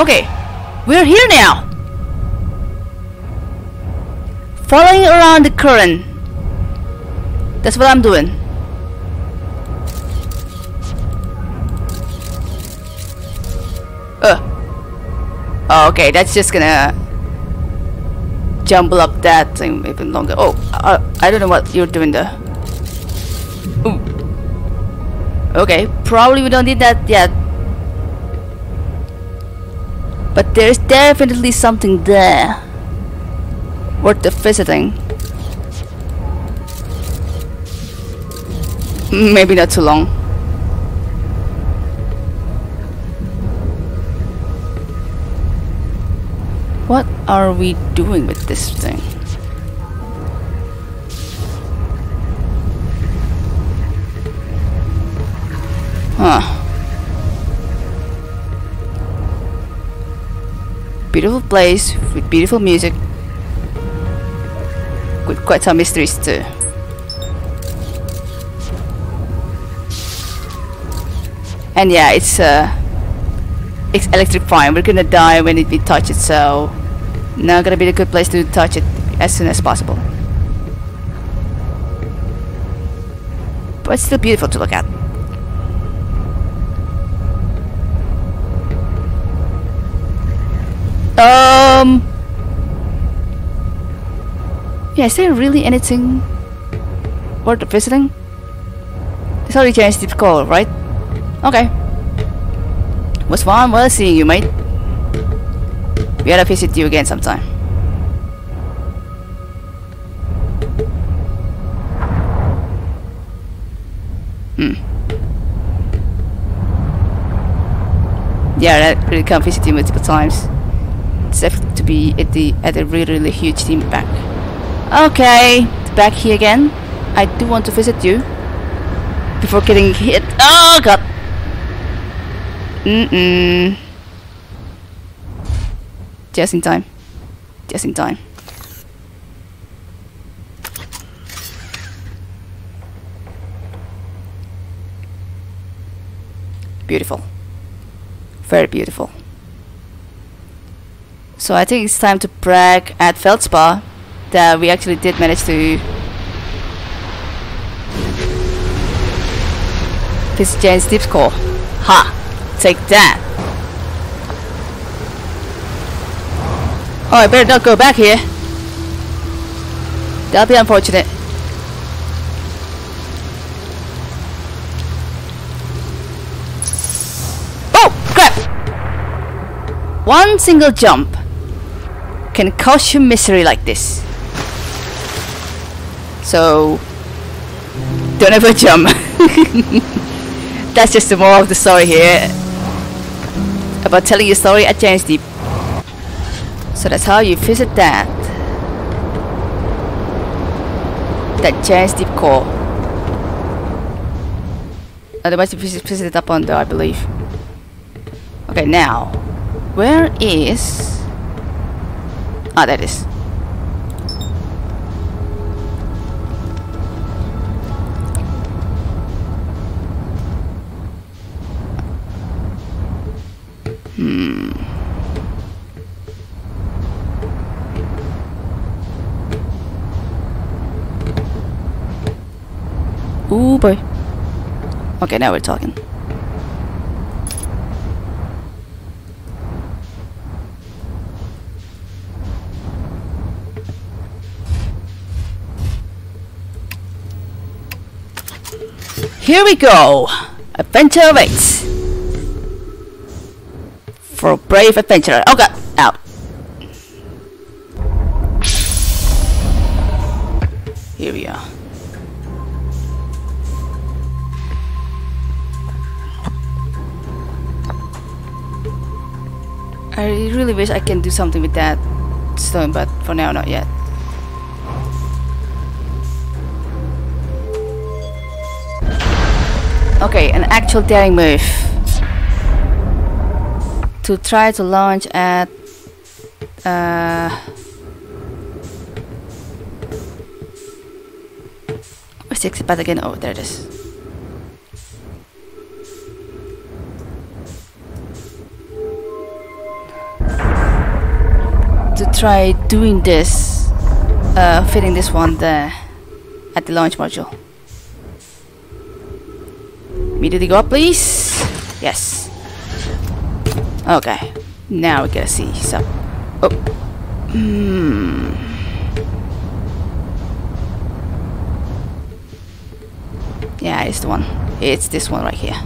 Okay, we're here now. Following around the current. That's what I'm doing. Uh. Oh, okay, that's just gonna jumble up that thing even longer. Oh, uh, I don't know what you're doing there. Ooh. Okay, probably we don't need that yet. But there's definitely something there worth the visiting. Maybe not too long. What are we doing with this thing? Beautiful place with beautiful music. With quite some mysteries too. And yeah, it's uh it's electrifying. We're gonna die when it, we touch it, so not gonna be a good place to touch it as soon as possible. But it's still beautiful to look at. Um. Yeah, is there really anything worth visiting? It's already changed its call, right? Okay. Was fun. Well seeing you, mate. We gotta visit you again sometime. Hmm. Yeah, I really come visit you multiple times. To be at the at a really really huge park. Okay, back here again. I do want to visit you before getting hit. Oh god. Mm mm. Just in time. Just in time. Beautiful. Very beautiful. So I think it's time to brag at Feldspar that we actually did manage to his Giant's Deep score. Ha! Take that! Oh, I better not go back here. That'll be unfortunate. Oh, crap! One single jump can cause you misery like this. So, don't ever jump. That's just the moral of the story here. About telling your story at Giant's Deep. So that's how you visit that. That Giant's Deep core. Otherwise you visit, visit it up on there, I believe. Okay, now. Where is... Ah, that is. Hmm. Ooh boy. Okay, now we're talking. Here we go! Adventure awaits! For a brave adventurer. Oh god! Out. Here we are. I really wish I can do something with that stone, but for now, not yet. Okay, an actual daring move. To try to launch at... Uh, exit path again? Oh, there it is. To try doing this, uh, fitting this one there at the launch module. Immediately go up, please. Yes. Okay. Now we gotta see. So, oh, hmm. Yeah, it's the one. It's this one right here.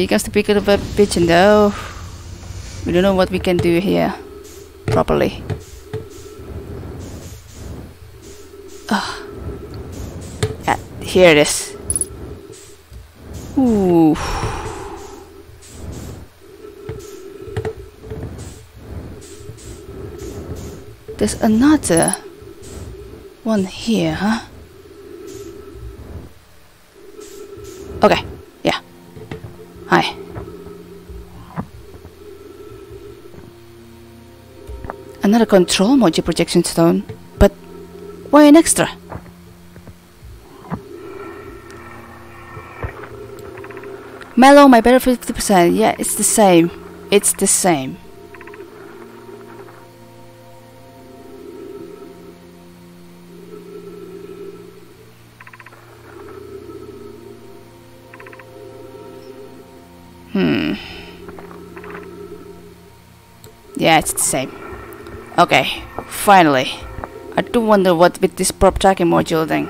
He gets to pick up a pigeon though. We don't know what we can do here properly. Ah. Yeah, here it is. Ooh. There's another one here, huh? Another control module projection stone, but why an extra? Mellow, my better 50%. Yeah, it's the same. It's the same. Hmm. Yeah, it's the same. Okay, finally. I do wonder what with this probe tracking module thing.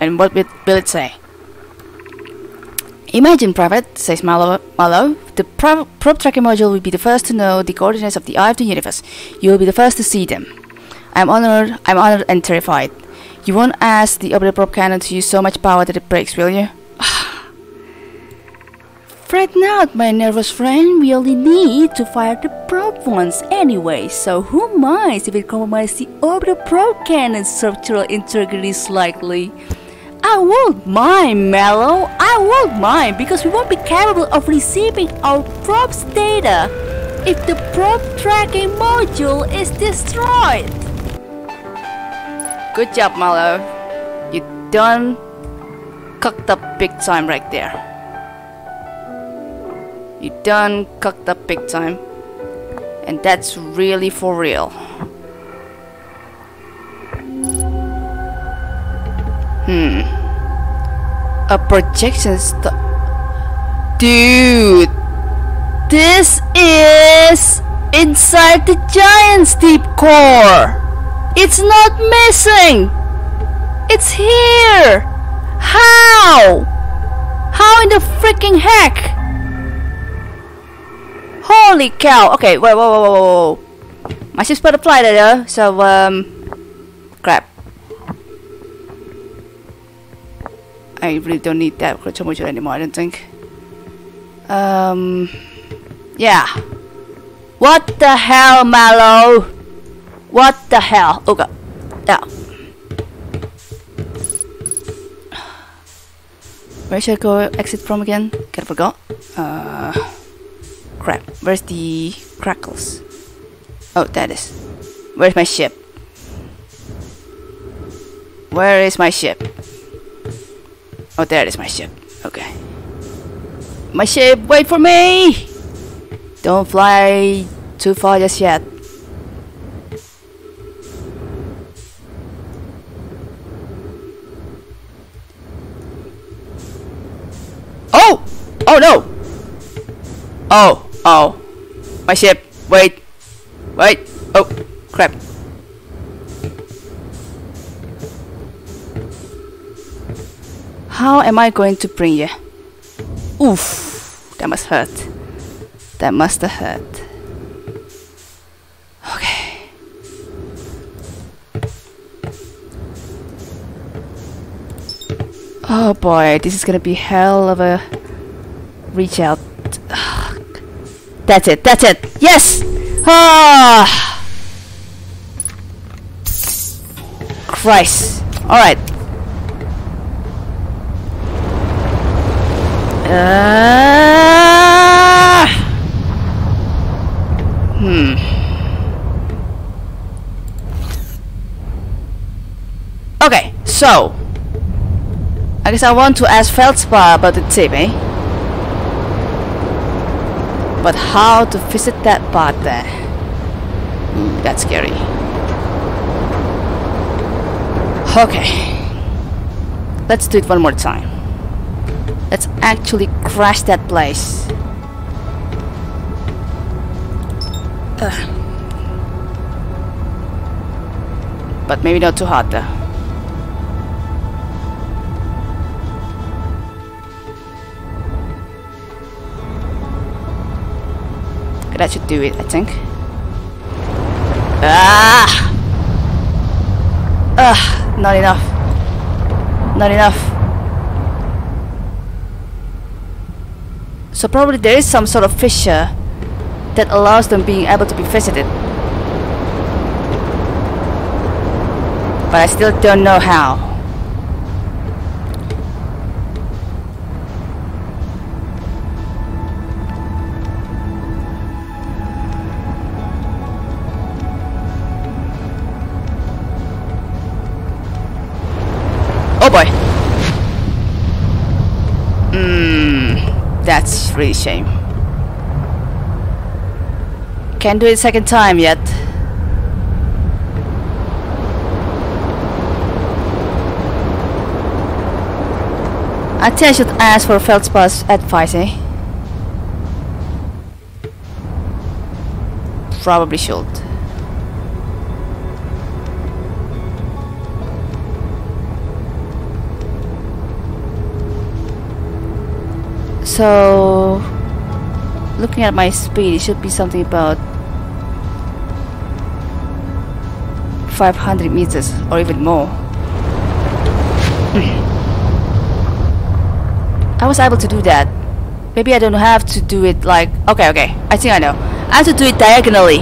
And what will it say? Imagine, Privet, says Mallow, Mallow the pro probe tracking module will be the first to know the coordinates of the eye of the universe. You will be the first to see them. I'm honored, I'm honored and terrified. You won't ask the orbital probe cannon to use so much power that it breaks, will you? Fret not, my nervous friend. We only need to fire the probe once anyway, so who minds if it compromises the orbital probe cannon's structural integrity slightly? I won't mind, Mallow. I won't mind because we won't be capable of receiving our probe's data if the probe tracking module is destroyed. Good job, Mallow. You done cocked up big time right there. You done cocked up big time. And that's really for real. Hmm. A projection st- Dude! This is inside the giant's deep core! It's not missing! It's here! How? How in the freaking heck? Holy cow! Okay, whoa, whoa, whoa, whoa, whoa. My ship's put a flight there, so, um... Crap. I really don't need that module anymore, I don't think. Um... Yeah. What the hell, Mallow? What the hell? Oh god. Yeah. Where should I go exit from again? Kinda forgot. Uh crap. Where's the crackles? Oh, that is. Where's my ship? Where is my ship? Oh, there is my ship. Okay. My ship, wait for me! Don't fly too far just yet. Oh! Oh no! Oh! Oh. My ship. Wait. Wait. Oh, crap. How am I going to bring you? Oof. That must hurt. That must have hurt. Okay. Oh boy, this is gonna be hell of a reach out. That's it, that's it. Yes! Ah! Christ. Alright. Uh, hmm. Okay, so, I guess I want to ask Feldspar about the tip, eh? But how to visit that part there? Hmm, that's scary. Okay. Let's do it one more time. Let's actually crash that place. Ugh. But maybe not too hard though. That should do it, I think. Ah! Ugh, not enough. Not enough. So probably there is some sort of fissure that allows them being able to be visited. But I still don't know how. Oh boy. Mmm, that's really shame. Can't do it second time yet. I think I should ask for Feldspar's advice, eh? Probably should. So, looking at my speed, it should be something about 500 meters or even more. I was able to do that. Maybe I don't have to do it like... Okay, okay. I think I know. I have to do it diagonally.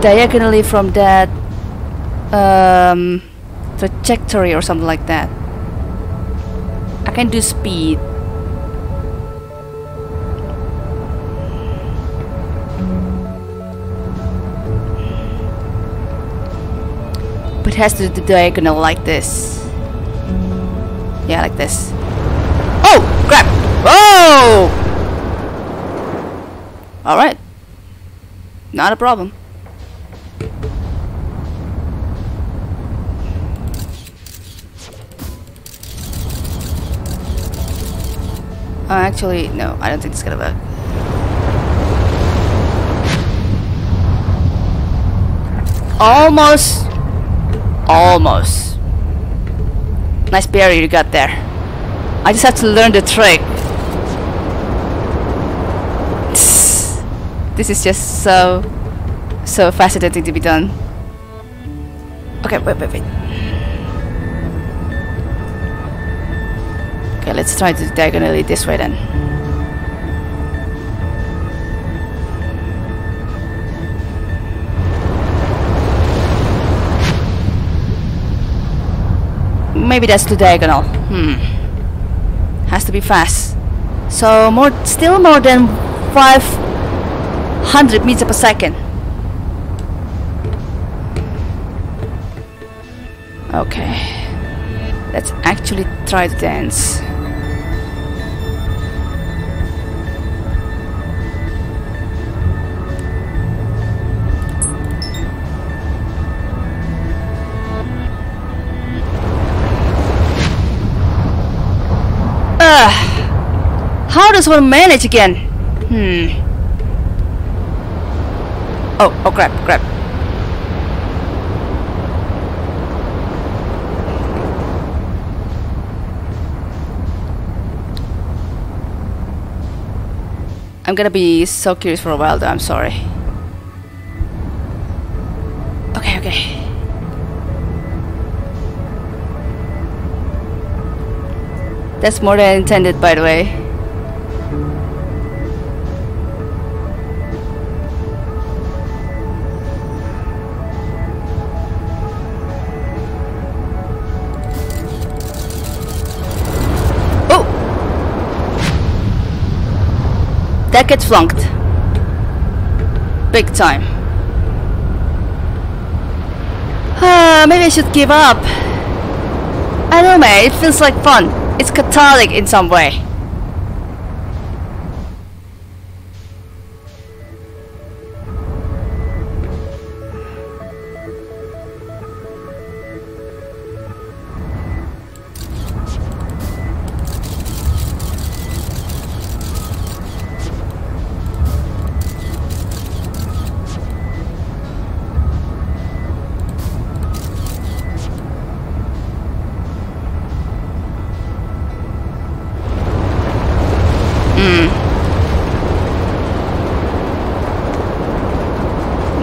Diagonally from that... Um, trajectory or something like that. Can do speed. But has to do diagonal like this. Yeah, like this. Oh! Crap! Oh! Alright. Not a problem. Oh, actually, no, I don't think it's gonna work. Almost. Almost. Nice barrier you got there. I just have to learn the trick. This is just so, so fascinating to be done. Okay, wait, wait, wait. Okay, let's try to diagonally this way then. Maybe that's too diagonal. Hmm. Has to be fast. So more, still more than 500 meters per second. Okay. Let's actually try to dance. How does one manage again? Hmm. Oh, oh crap, crap. I'm gonna be so curious for a while though, I'm sorry. Okay, okay. That's more than intended, by the way. Flunked. Big time. Uh, maybe I should give up. I don't know, man. It feels like fun. It's cathartic in some way.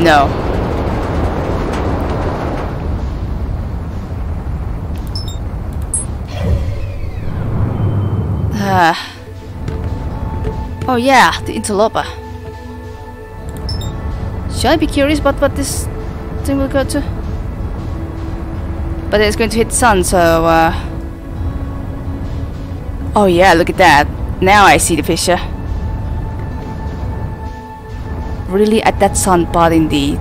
No. Ah. oh yeah, the interloper. Should I be curious about what this thing will go to? But it's going to hit sun, so uh... Oh yeah, look at that. Now I see the fissure. Really at that sun part indeed.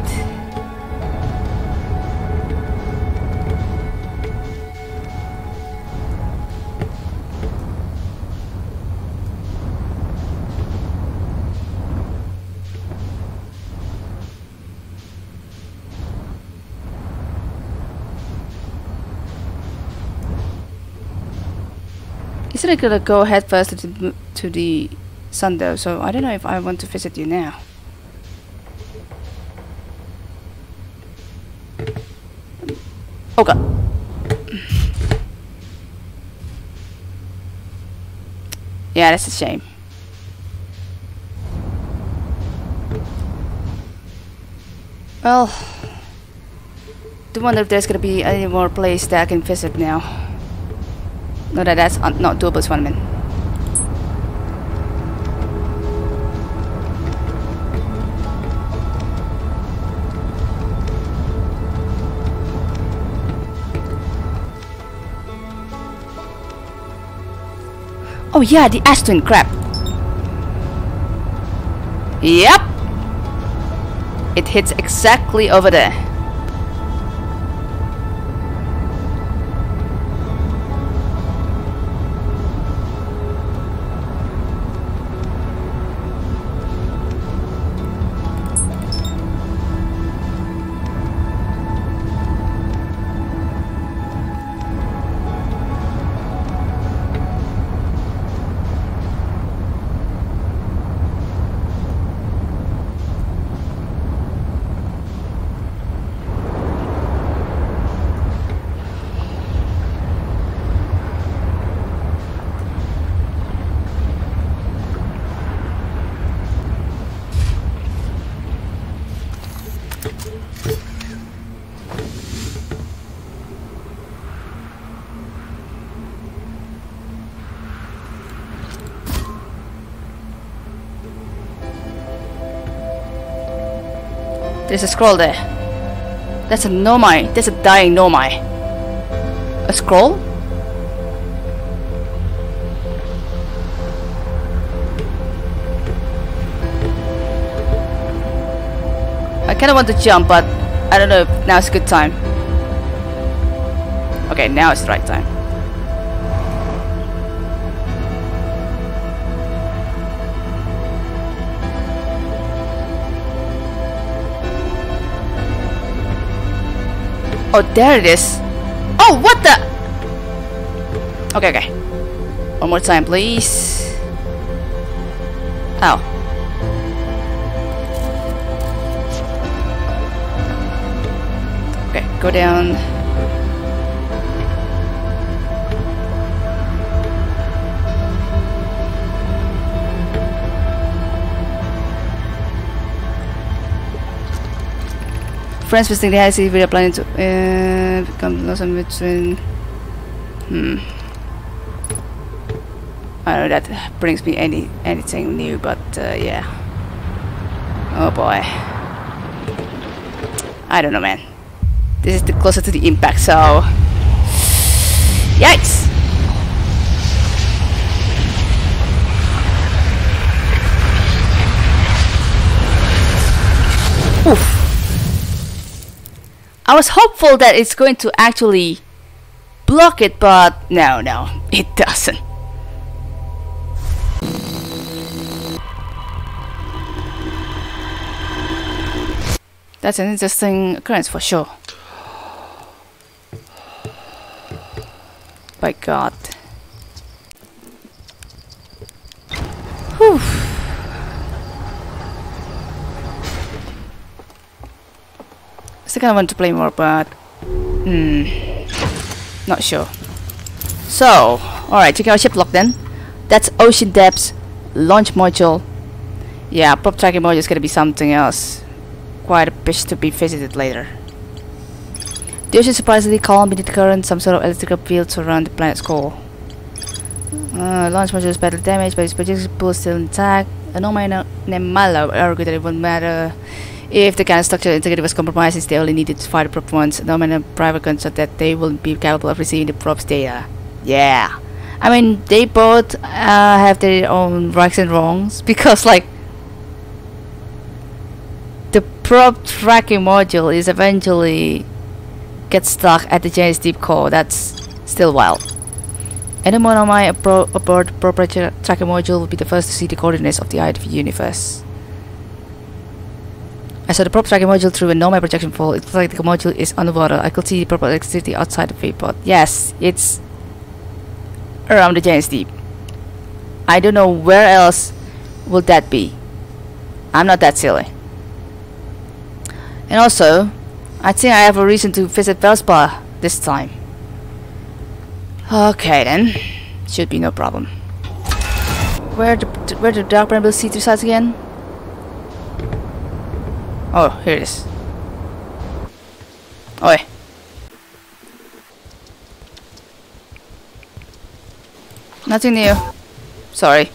Isn't gonna go head first to the, to the sun though? So I don't know if I want to visit you now. Oh god. Yeah, that's a shame. Well, do wonder if there's gonna be any more place that I can visit now. No, that that's not doable, Swanman. Oh yeah, the Ashton crab. Yep. It hits exactly over there. There's a scroll there. That's a Nomai. That's a dying Nomai. A scroll? I kinda want to jump, but I don't know if now's a good time. Okay, now it's the right time. Oh, there it is. Oh, what the? Okay, okay. One more time, please. Oh. Okay, go down. Friends visiting the IC we are planning to uh, become lost in between. Hmm. I don't know that brings me any anything new, but uh, yeah. Oh boy. I don't know, man. This is the closer to the impact, so. Yikes! Oof. I was hopeful that it's going to actually block it, but no, no, it doesn't. That's an interesting occurrence for sure. By God. Whew. Still kind of want to play more, but hmm, not sure. So, alright, check out ship lock then. That's Ocean Depths launch module. Yeah, probe tracking module is gonna be something else. Quite a bitch to be visited later. The ocean surprisingly calm beneath the current. Some sort of electrical field surround the planet's core. Uh, launch module is badly damaged, but its projection pool is still intact. A no minor Nemala argued that it wouldn't matter if the kind of structural integrity was compromised they only needed to fire the probe once. No minor private so that they will be capable of receiving the probe's data. Yeah. I mean, they both uh, have their own rights and wrongs because, like, the prop tracking module is eventually gets stuck at the Giant's Deep core. That's still wild. Anyone on my abro aboard prop tra tracking module will be the first to see the coordinates of the eye of the universe. I saw the probe tracking module through a Nomai projection fall. It looks like the module is underwater. I could see the purple electricity outside the viewport. Yes, it's around the Giant's Deep. I don't know where else will that be. I'm not that silly. And also, I think I have a reason to visit Feldspar this time. Okay then, should be no problem. Where the where the Dark Bramble seat resides again? Oh, here it is. Oi. Nothing new. Sorry.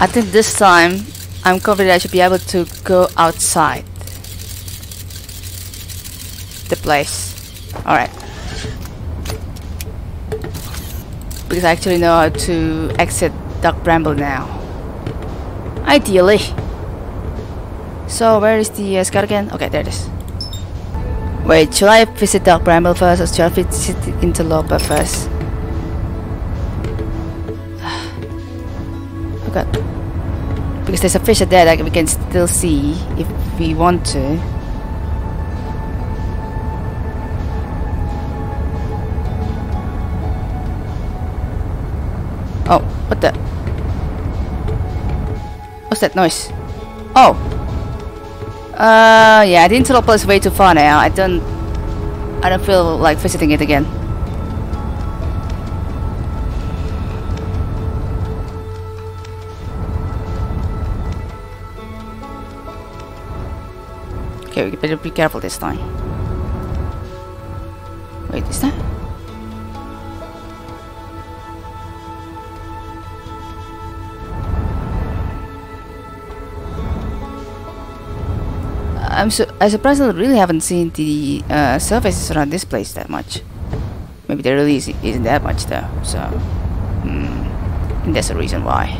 I think this time I'm confident I should be able to go outside the place. Alright. Because I actually know how to exit Dark Bramble now. Ideally. So where is the uh, scout again? Okay, there it is. Wait, should I visit Dark Bramble first or should I visit Interloper first? okay. Because there's a fish there that we can still see if we want to. Oh, what the? What's that noise? Oh! Uh, yeah, the interloper is way too far now. I don't... I don't feel like visiting it again. Okay, we better be careful this time. Wait, is that? I'm su I surprisingly really haven't seen the uh, surfaces around this place that much. Maybe there really is, isn't that much though, so... Hmm, that's the reason why.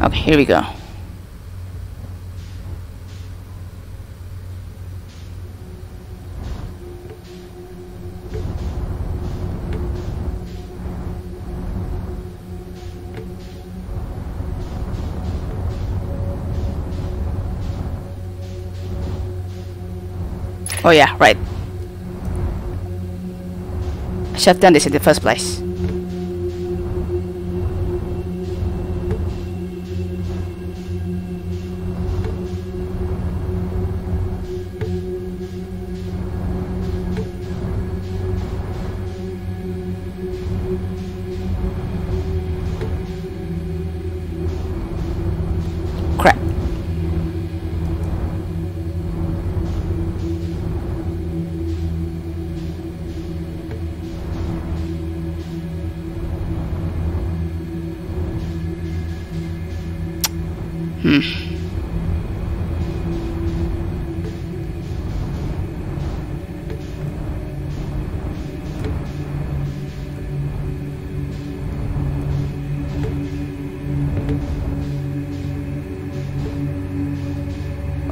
Okay, here we go. Oh yeah, right. I should have done this in the first place.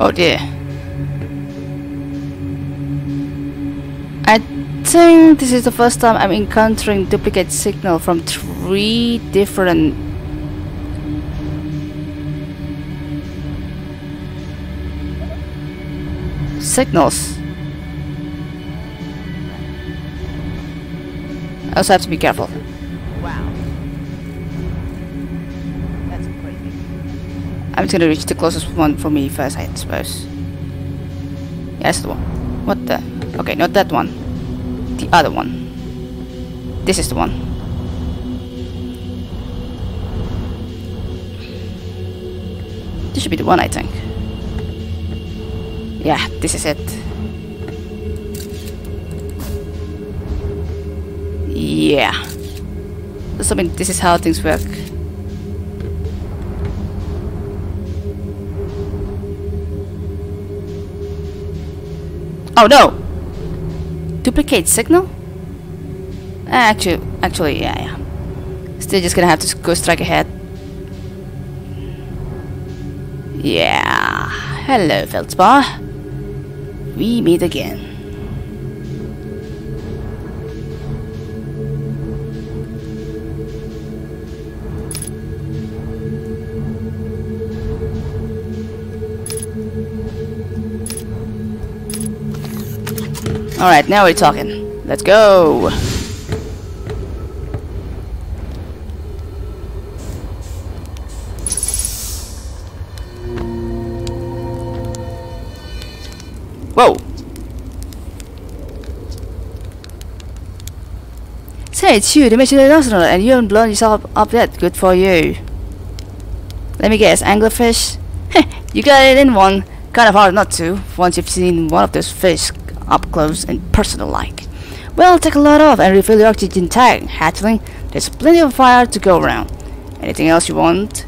Oh dear. I think this is the first time I'm encountering duplicate signal from three different signals. I also have to be careful. I'm just gonna reach the closest one for me first, I suppose. Yeah, that's the one. What the? Okay, not that one. The other one. This is the one. This should be the one, I think. Yeah, this is it. Yeah. So, I mean, this is how things work. Oh no! Duplicate signal? Eh, actually, actually, yeah, yeah. Still just gonna have to go strike ahead. Yeah. Hello, Feldspar. We meet again. Alright, now we're talking. Let's go! Whoa! Say, it's you, the Mission International, and you haven't blown yourself up yet. Good for you. Let me guess, anglerfish? You got it in one. Kind of hard not to, once you've seen one of those fish up close and personal like. Well, take a load off and refill your oxygen tank, hatchling. There's plenty of fire to go around. Anything else you want?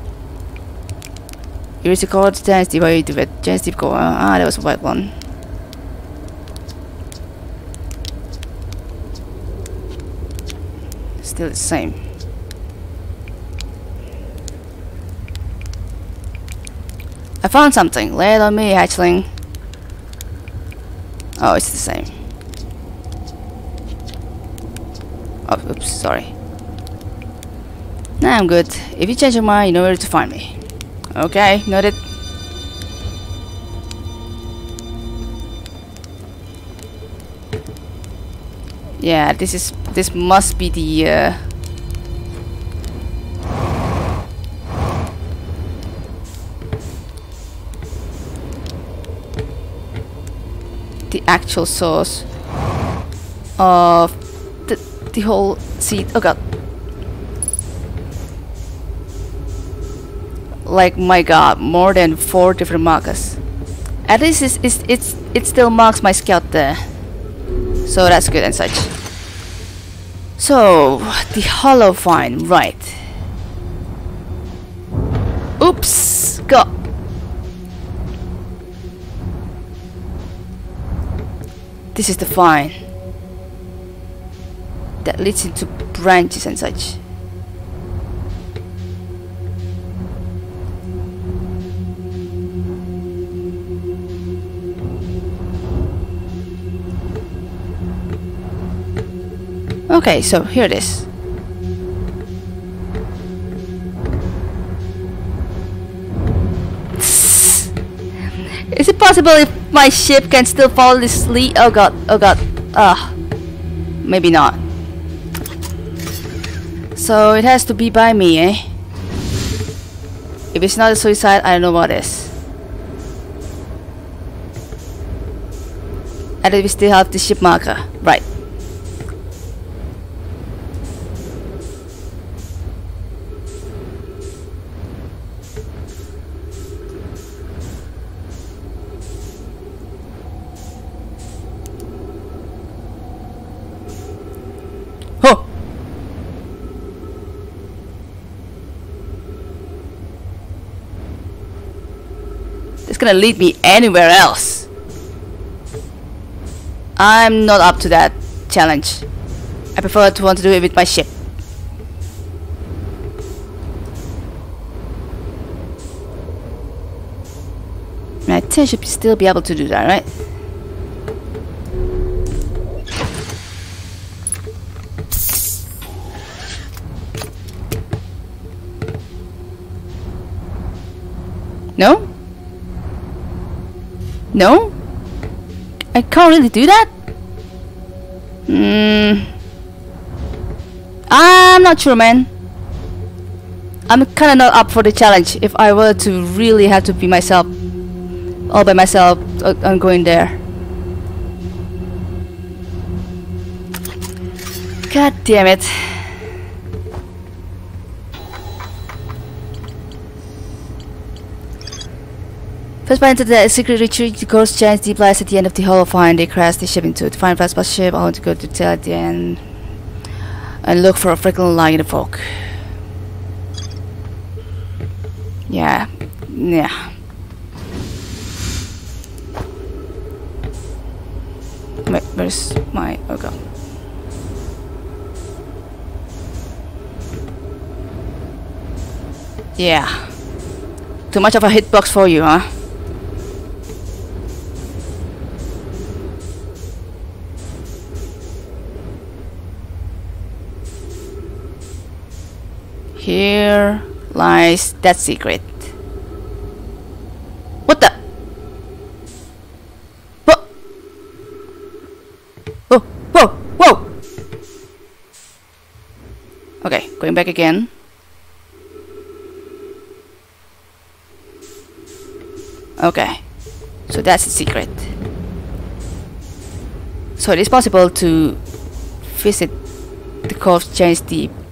Here's the card, you do it? Giant's Deep, go. Ah, that was a white one. Still the same. I found something. Lay it on me, hatchling. Oh, it's the same. Oh, oops, sorry. Nah, I'm good. If you change your mind, you know where to find me. Okay, noted. Yeah, this is this must be the uh, actual source of the the whole seed. Oh god. Like my god, more than four different markers. At least it's, it's, it's, it still marks my scout there. So that's good and such. So, the hollow find, right. Oops! Go! This is the find. That leads into branches and such. Okay, so here it is. Is it possible if my ship can still fall lead? Oh god, oh god. Ah, maybe not. So it has to be by me, eh? If it's not a suicide, I don't know what is. And we still have the ship marker, right? Oh! It's gonna lead me anywhere else. I'm not up to that challenge. I prefer to want to do it with my ship. I Captain should still be able to do that, right? No? No? I can't really do that? Hmm. I'm not sure, man. I'm kinda not up for the challenge if I were to really have to be myself. All by myself on going there. God damn it. First into the secret retreat, the ghost Giant's Deep lies at the end of the hollow fire they crash the ship into it. Find Feldspar's ship, I want to go to tell at the end and look for a freaking light in the fog. Yeah. Yeah. Wait, where's my oh god. Yeah. Too much of a hitbox for you, huh? Here lies that secret. What the? What? Oh, whoa, whoa! Okay, going back again. Okay, so that's the secret. So it is possible to visit the Cove Giant's Deep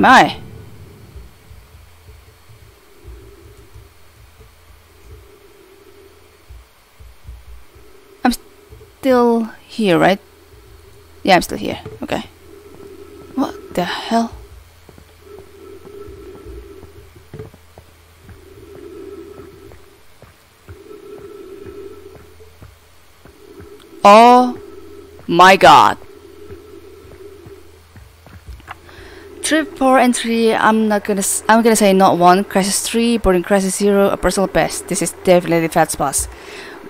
Am I'm still here, right? Yeah, I'm still here. Okay. What the hell? Oh my god. Trip 4 and 3, I'm not gonna I'm gonna say not 1, Crisis 3, Boarding Crisis 0, a personal best. This is definitely Feldspar's.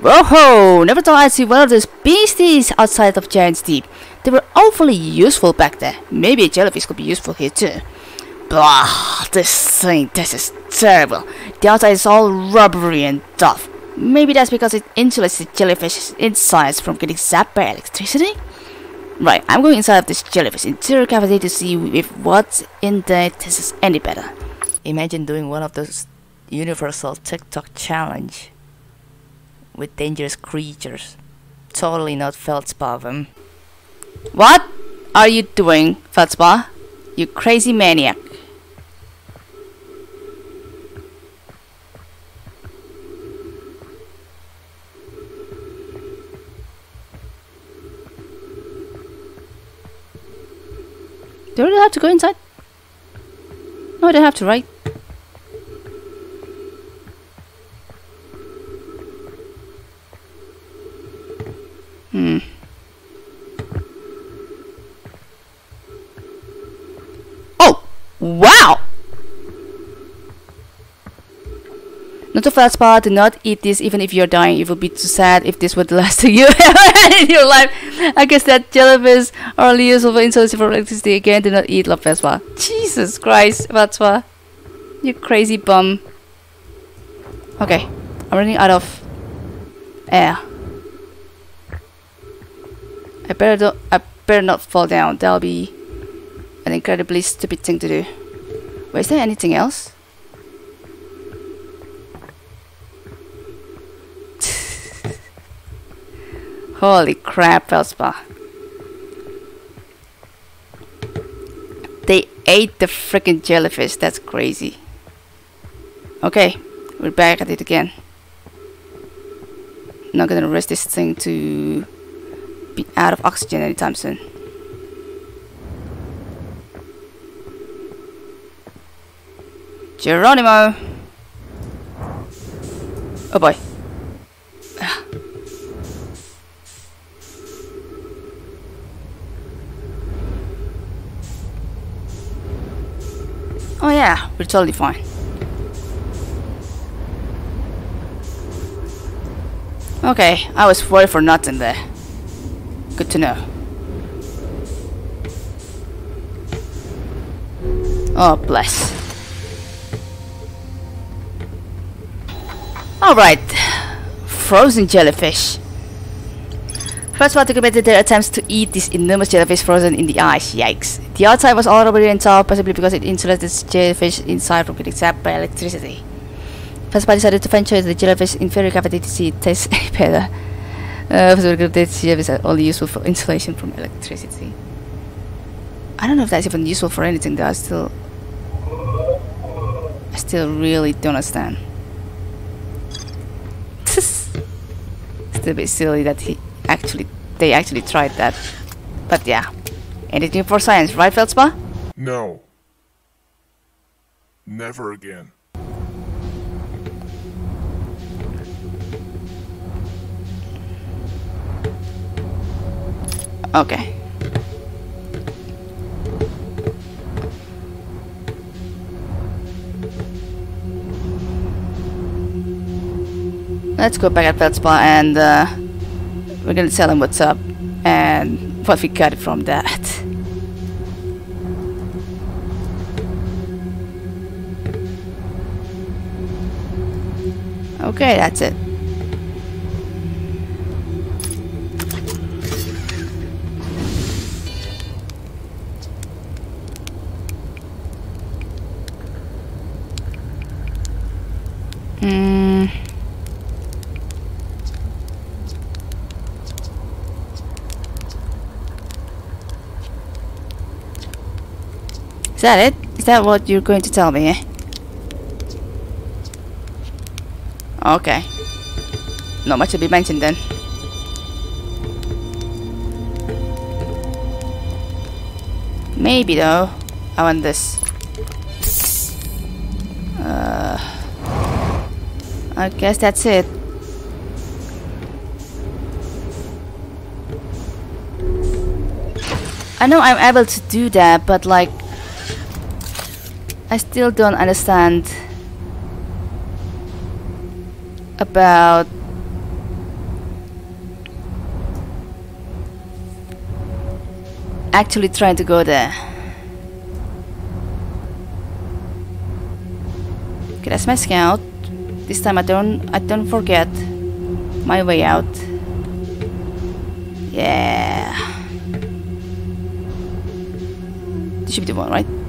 Whoa! Never thought I'd see one of those beasties outside of Giant's Deep. They were awfully useful back there. Maybe a jellyfish could be useful here too. Blah, this thing, this is terrible. The outside is all rubbery and tough. Maybe that's because it insulates the jellyfish's insides from getting zapped by electricity? Right, I'm going inside of this jellyfish interior cavity to see if what's in there tastes any better. Imagine doing one of those universal TikTok challenge with dangerous creatures. Totally not Feldspar them. What are you doing, Feldspar? You crazy maniac. Do I have to go inside? No, I don't have to, right? Hmm. Oh! Wow! Not a fast spot, do not eat this even if you're dying. It would be too sad if this were the last thing you ever had in your life. I guess that jellyfish are only useful for insulation for electricity again. Do not eat La Vespa. Jesus Christ, Vespa. You crazy bum. Okay, I'm running out of air. I better don't, I better not fall down. That'll be an incredibly stupid thing to do. Wait, is there anything else? Holy crap, Feldspar. They ate the freaking jellyfish. That's crazy. Okay, we're back at it again. Not gonna risk this thing to be out of oxygen anytime soon. Geronimo! Oh boy. Oh yeah, we're totally fine. Okay, I was worried for nothing there. Good to know. Oh, bless. Alright. Frozen jellyfish. First one documented their attempts to eat this enormous jellyfish frozen in the ice. Yikes. The outside was already installed, possibly because it insulated jellyfish inside from getting zapped by electricity. First one decided to venture into the jellyfish inferior cavity to see it tastes any better. Uh, so the jellyfish are only useful for insulation from electricity. I don't know if that's even useful for anything though, I still... I still really don't understand. Still a bit silly that he actually they actually tried that. But yeah. Anything for science, right Feldspar? No. Never again. Okay. Let's go back at Feldspar and uh, we're gonna tell him what's up and what we got from that. Okay, that's it. Is that it? Is that what you're going to tell me, eh? Okay. Not much to be mentioned then. Maybe though. I want this. Uh, I guess that's it. I know I'm able to do that, but like I still don't understand about actually trying to go there. Okay, that's my scout. This time I don't I don't forget my way out. Yeah. This should be the one, right?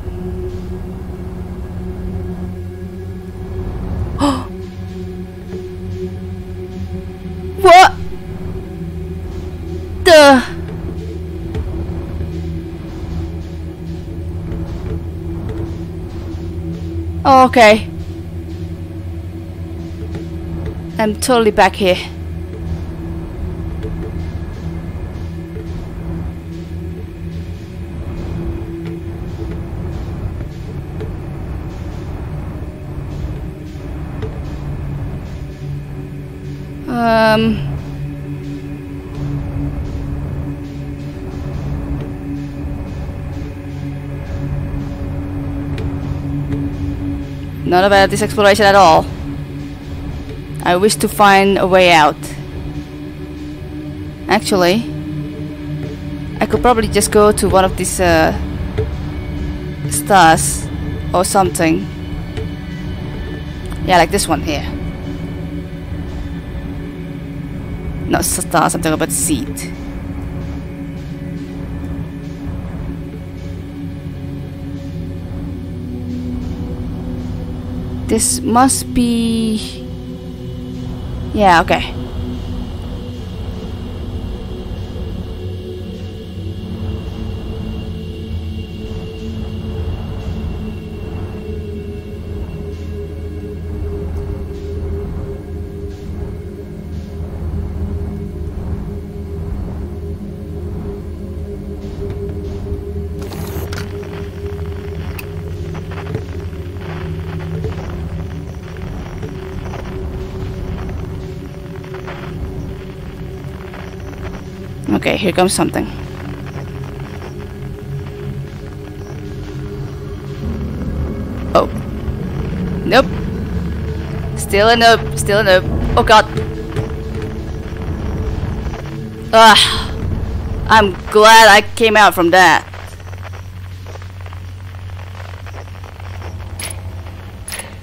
Okay. I'm totally back here. Um. Not about this exploration at all. I wish to find a way out. Actually, I could probably just go to one of these uh, stars or something. Yeah, like this one here. Not stars, I'm talking about seed. This must be... Yeah, okay. Okay, here comes something. Oh. Nope. Still a nope. Still a nope. Oh god. Ah. I'm glad I came out from that.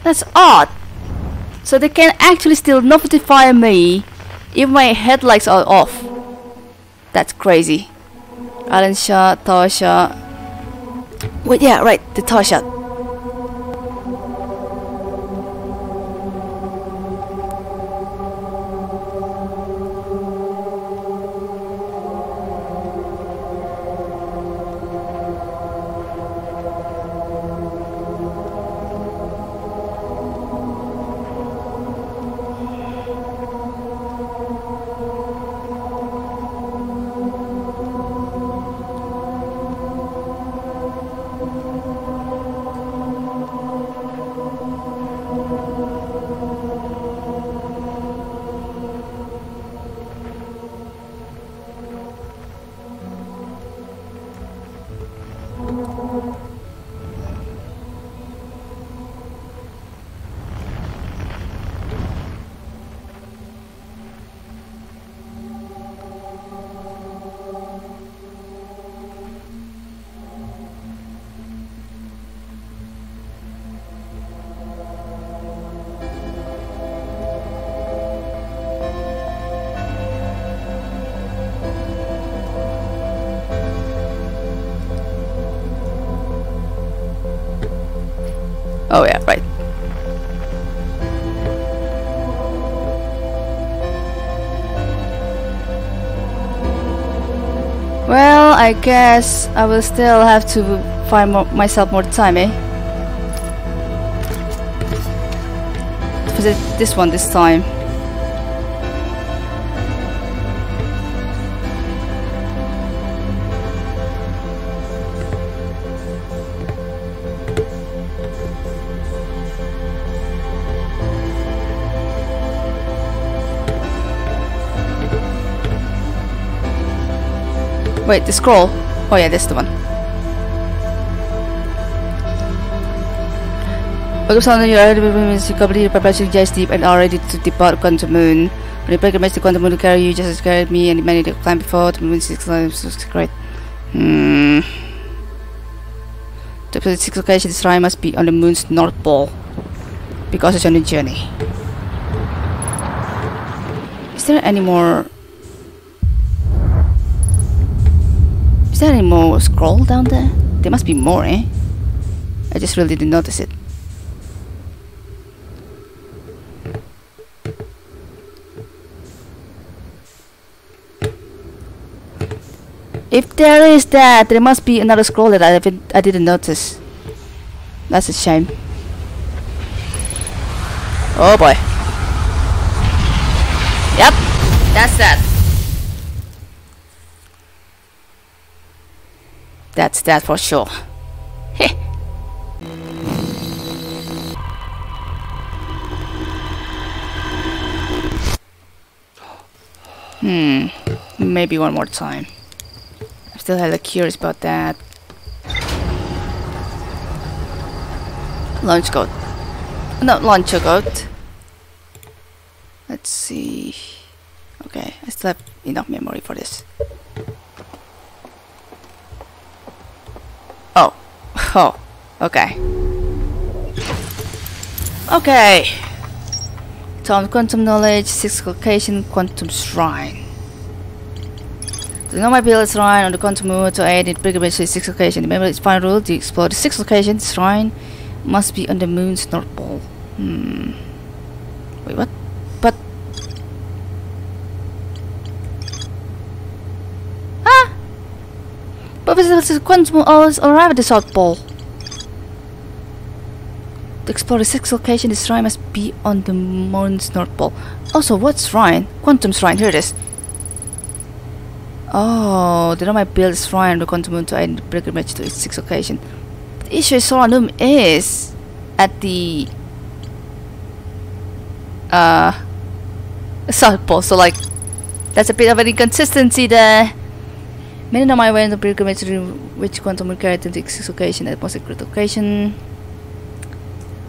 That's odd. So they can actually still notify me if my headlights are off. That's crazy. Alan shot, shot. Wait, yeah, right, the tower I guess I will still have to find myself more time, eh? Visit this one this time. Wait, the scroll. Oh yeah, this is the one. Welcome son, you are ready to complete your preparation just deep and are ready to depart Quantum Moon. When you pilgrimage to Quantum Moon to carry you just as carried me and many to climb before the moon six times is great. Hmm. Complete six location this ride must be on the moon's north pole. Because it's on a journey. Is there any more Is there any more scroll down there? There must be more, eh? I just really didn't notice it. If there is that, there must be another scroll that I haven't, I didn't notice. That's a shame. Oh boy. Yep, that's that. That's that for sure. Heh. Hmm. Maybe one more time. I'm still hella curious about that. Launch code. No, launcher code. Let's see. Okay, I still have enough memory for this. Oh. Oh. Okay. Okay. Tom Quantum Knowledge, Sixth Location, Quantum Shrine. The Nomai build shrine on the quantum moon to aid in pilgrimage to sixth location. Remember its final rule to explore the sixth location, shrine must be on the moon's north pole. Hmm. Wait, what? But Ah But visitors to quantum moon always arrive at the south pole. To explore the sixth location, the shrine must be on the moon's north pole. Also, what shrine? Quantum shrine, here it is. Oh, the might build a shrine on the quantum moon to aid the pilgrimage to its sixth location. The issue is Solanum is at the uh south pole, so like that's a bit of an inconsistency there. Many way in the pilgrimage which quantum will carry to location at most secret location.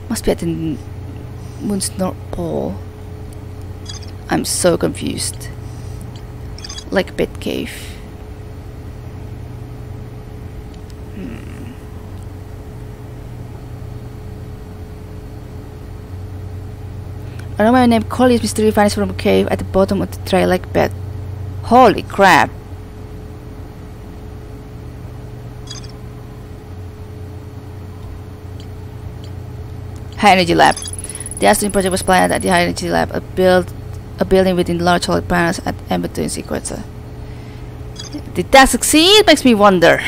Must be at the moon's north pole. I'm so confused. Like Bed Cave. Hmm. I know my name Collies mystery finds from a cave at the bottom of the trail like bed. Holy crap! High Energy Lab. The Ash Twin project was planned at the High Energy Lab, a build a building within large solar panels at Ember Twin Sequencer. Did that succeed? Makes me wonder.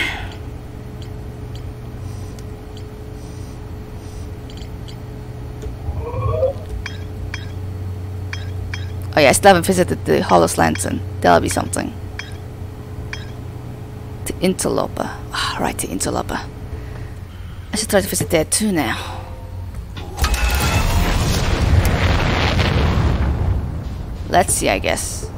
Oh yeah, I still haven't visited the Hollows Lantern. That'll be something. The Interloper. Ah, right, the Interloper. I should try to visit there too now. Let's see, I guess.